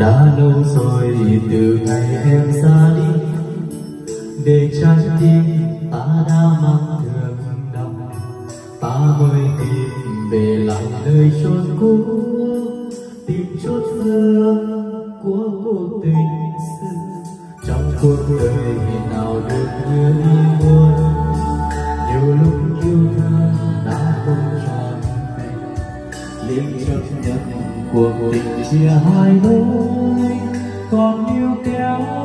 đã lâu rồi từ ngày em ra đi để trái tim ta đã mang đời lại chốn cũ, tìm chốt phương của cuộc tình xưa. Trong cuộc đời nào được như ý muốn nhiều lúc yêu thương đã không tròn vẹn liên chấp nhận cuộc tình chia hai đôi, còn yêu kéo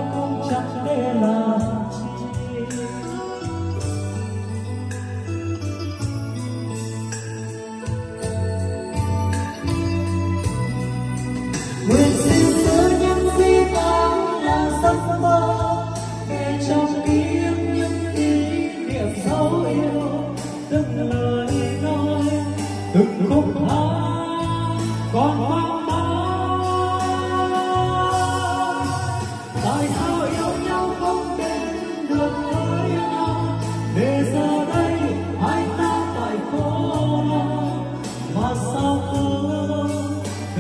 từng khúc hát còn hoang mang. Tại sao yêu nhau không đến được với nhau? Để giờ đây hai ta phải khổ nhau mà sao cứ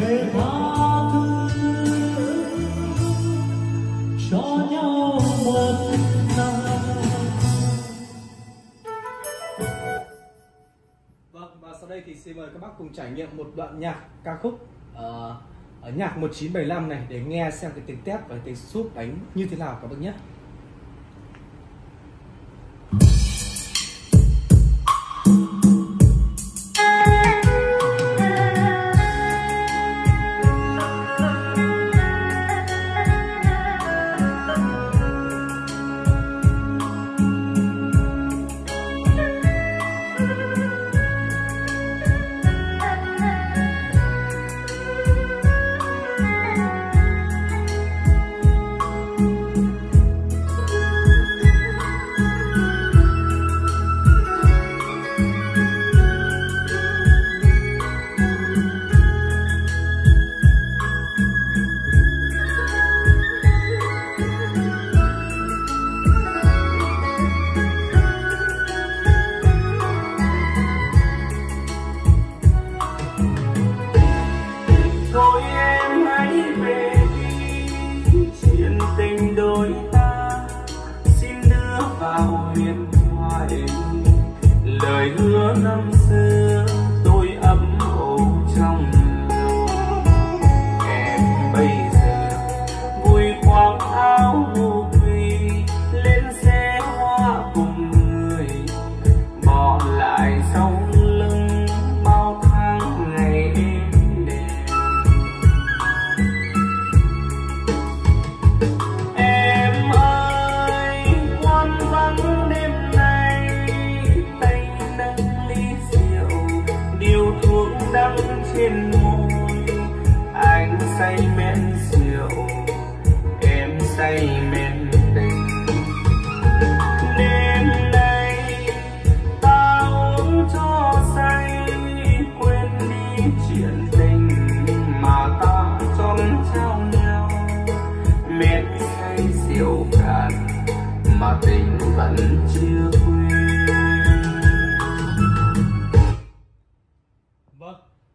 để tha xin mời các bác cùng trải nghiệm một đoạn nhạc ca khúc uh, ở nhạc 1975 này để nghe xem cái tiếng tép và tiếng súp đánh như thế nào các bác nhé.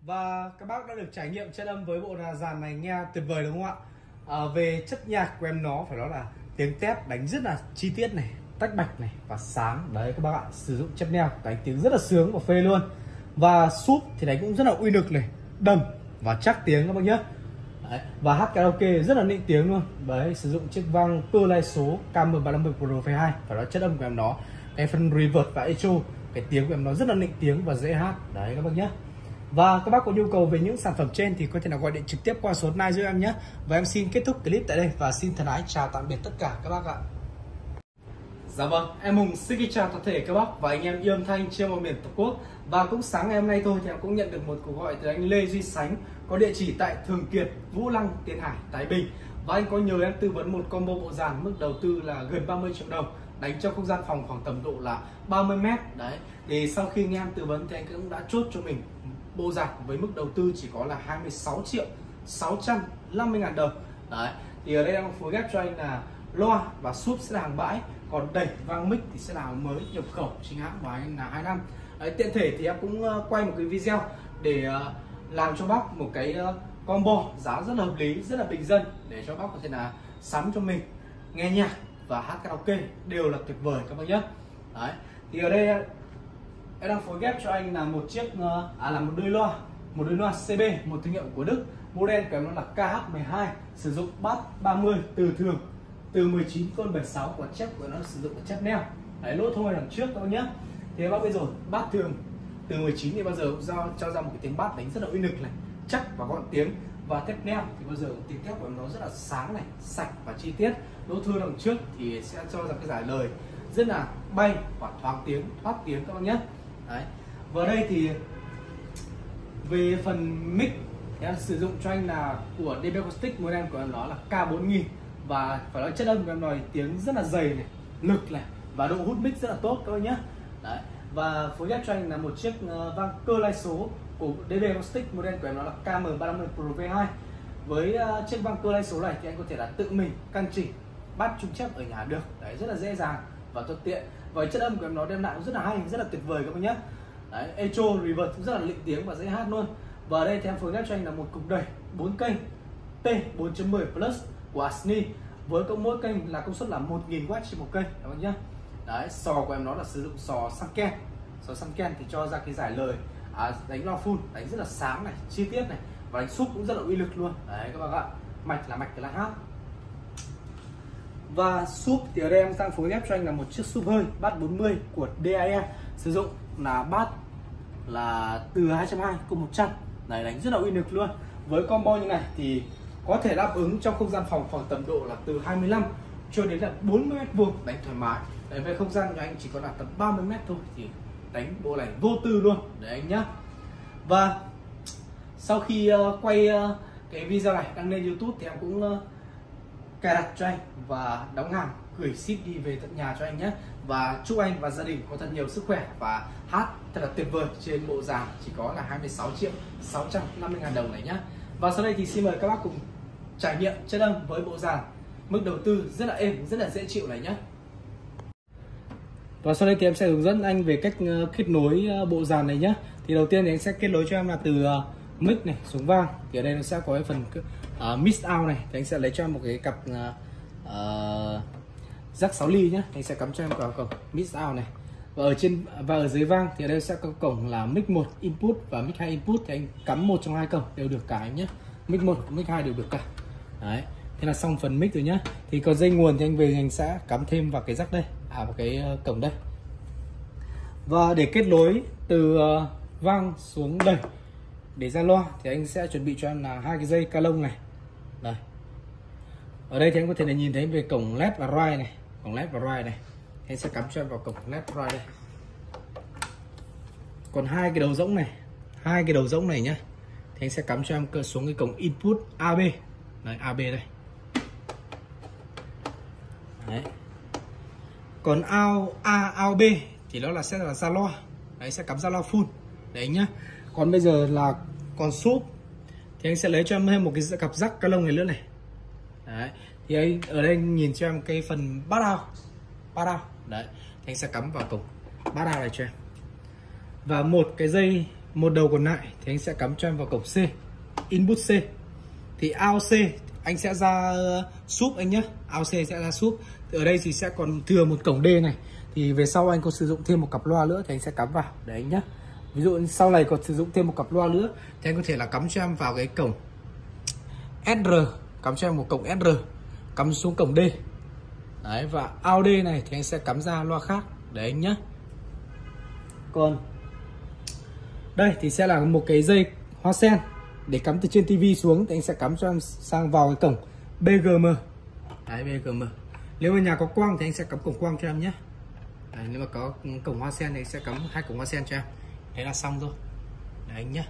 Và các bác đã được trải nghiệm chất âm với bộ là dàn này nghe tuyệt vời đúng không ạ? À, về chất nhạc của em nó phải nói là tiếng tép đánh rất là chi tiết này, tách bạch này và sáng. Đấy các bác ạ, sử dụng chất neo đánh tiếng rất là sướng và phê luôn. Và súp thì đánh cũng rất là uy lực này, đầm và chắc tiếng các bác nhé. Đấy. Và hát karaoke rất là nịnh tiếng luôn Đấy, sử dụng chiếc vang cơ lai số KM350 Pro V2 Phải nói chất âm của em nó Cái phần reverb và echo Cái tiếng của em nó rất là nịnh tiếng và dễ hát Đấy các bác nhé và các bác có nhu cầu về những sản phẩm trên Thì có thể là gọi điện trực tiếp qua số hotline giúp em nhé. Và em xin kết thúc clip tại đây Và xin thân ái chào tạm biệt tất cả các bác ạ. Dạ vâng, em Hùng xin kính chào toàn thể các bác và anh em yêu âm thanh trên mọi miền Tổ quốc. Và cũng sáng ngày hôm nay thôi thì em cũng nhận được một cuộc gọi từ anh Lê Duy Sánh Có địa chỉ tại Thường Kiệt, Vũ Lăng, Tiền Hải, Thái Bình. Và anh có nhờ em tư vấn một combo bộ dàn mức đầu tư là gần 30 triệu đồng Đánh cho không gian phòng khoảng tầm độ là 30 mét. Đấy, thì sau khi nghe em tư vấn thì anh cũng đã chốt cho mình bộ giàn với mức đầu tư chỉ có là 26 triệu 650 ngàn đồng. Đấy thì ở đây đang phối ghép cho anh là loa và súp sẽ là hàng bãi còn đẩy vang mic thì sẽ là hàng mới nhập khẩu chính hãng của anh là hai năm. Đấy, tiện thể thì em cũng ờ, quay một cái video để ờ, làm cho bác một cái ờ, combo giá rất là hợp lý rất là bình dân để cho bác có thể là sắm cho mình nghe nhạc và hát karaoke đều là tuyệt vời các bác nhé. Đấy thì ở đây em đang phối ghép cho anh là một chiếc ờ, à là một đôi loa, một đôi loa CB một thương hiệu của Đức. Model của nó là KH12 sử dụng bass 30 từ thường, từ 19 con 76 của chép của nó sử dụng của chép neo. Đấy, lỗ thôi đằng trước các bác nhé Thế bác bây giờ bass thường, từ 19 thì bao giờ cũng do cho ra một cái tiếng bass đánh rất là uy lực này, chắc và gọn tiếng. Và thép neo thì bao giờ tiếng thép của nó rất là sáng này, sạch và chi tiết. Lỗ thưa đằng trước thì sẽ cho ra cái giải lời, rất là bay và thoáng tiếng, thoát tiếng các bác nhé đấy. Và đây thì về phần mic thì em sử dụng cho anh là của DB Acoustic, model của nó là K4000 và phải nói chất âm của em nói tiếng rất là dày này, lực này, và độ hút mic rất là tốt các bác nhé đấy. Và phối ghép cho anh là một chiếc ờ, vang cơ lai số của DB Acoustic, model của em nó là KM350 Pro V2 với ờ, chiếc vang cơ lai số này thì anh có thể là tự mình căn chỉnh, bắt trung chấp ở nhà được. Đấy, rất là dễ dàng và thuận tiện và chất âm của em nó đem lại cũng rất là hay rất là tuyệt vời các bạn nhé. Đấy echo reverb cũng rất là lịnh tiếng và dễ hát luôn. Và ở đây thì em phối ghép cho anh là một cục đẩy 4 kênh T 4.10 Plus của Asni. Với công mỗi kênh là công suất là 1000W trên một kênh các bạn nhé. Đấy sò của em nó là sử dụng sò Sanken sò Sanken thì cho ra cái giải lời à, đánh lo full đánh rất là sáng này chi tiết này. Và đánh súp cũng rất là uy lực luôn. Đấy các bạn ạ. Mạch là mạch là hát và súp thì ở đây em đang phối ghép cho anh là một chiếc súp hơi bát 40 của DAE sử dụng là bát là từ 220 cùng 100 này đánh rất là uy lực luôn. Với combo như này thì có thể đáp ứng trong không gian phòng khoảng tầm độ là từ 25 cho đến là 40 mét vuông. Đánh thoải mái. Đấy về không gian của anh chỉ có là tầm 30 mét thôi thì đánh bộ này vô tư luôn. Để anh nhá. Và sau khi uh, quay uh, cái video này đăng lên YouTube thì em cũng uh, cài đặt cho anh và đóng hàng, gửi ship đi về tận nhà cho anh nhé. Và chúc anh và gia đình có thật nhiều sức khỏe và hát thật là tuyệt vời trên bộ dàn chỉ có là 26 triệu 650 ngàn đồng này nhé. Và sau đây thì xin mời các bác cùng trải nghiệm chất âm với bộ dàn mức đầu tư rất là êm, rất là dễ chịu này nhé. Và sau đây thì em sẽ hướng dẫn anh về cách ờ, kết nối ờ, bộ dàn này nhé. Thì đầu tiên thì anh sẽ kết nối cho em là từ ờ, mic này xuống vang. Thì ở đây nó sẽ có cái phần uh, à, mix out này. Thì anh sẽ lấy cho em một cái cặp uh, rắc 6 ly nhé anh sẽ cắm cho em vào cổng mix out này. Và ở trên và ở dưới vang thì ở đây sẽ có cổng là mic 1 input và mic 2 input. Thì anh cắm một trong hai cổng đều được cả anh nhé mic 1 mic 2 đều được cả. Đấy. Thế là xong phần mic rồi nhá. Thì còn dây nguồn thì anh về anh sẽ cắm thêm vào cái rắc đây. À vào cái ờ, cổng đây. Và để kết nối từ ờ, vang xuống đây để ra loa thì anh sẽ chuẩn bị cho em là hai cái dây ca lông này. Đây. Ở đây thì anh có thể là nhìn thấy về cổng led và roi này, cổng led và roi này. Anh sẽ cắm cho em vào cổng led roi đây. Còn hai cái đầu rỗng này, hai cái đầu rỗng này nhá, thì anh sẽ cắm cho em xuống cái cổng input AB đấy AB đây. Đấy. Còn ao A, ao B thì nó là sẽ là ra loa. Đấy, sẽ cắm ra loa full. Đấy nhá còn bây giờ là còn súp. Thì anh sẽ lấy cho em thêm một cái cặp rắc ca lông này nữa này. Đấy, thì anh ở đây nhìn cho em cái phần bát ao bát ao đấy, thì anh sẽ cắm vào cổng bát ao này cho em. Và một cái dây, một đầu còn lại thì anh sẽ cắm cho em vào cổng C, input C. Thì ao C, anh sẽ ra uh, súp anh nhé ao C sẽ ra súp. Ở đây thì sẽ còn thừa một cổng D này. Thì về sau anh có sử dụng thêm một cặp loa nữa thì anh sẽ cắm vào. Đấy anh nhé ví dụ sau này còn sử dụng thêm một cặp loa nữa thì anh có thể là cắm cho em vào cái cổng SR cắm cho em một cổng SR cắm xuống cổng D. Đấy và AUD này thì anh sẽ cắm ra loa khác. Để anh nhé còn đây thì sẽ là một cái dây hoa sen. Để cắm từ trên tivi xuống thì anh sẽ cắm cho em sang vào cái cổng BGM đấy BGM nếu mà nhà có quang thì anh sẽ cắm cổng quang cho em nhé. Đấy, nếu mà có cổng hoa sen thì anh sẽ cắm hai cổng hoa sen cho em thế là xong thôi đấy nhá.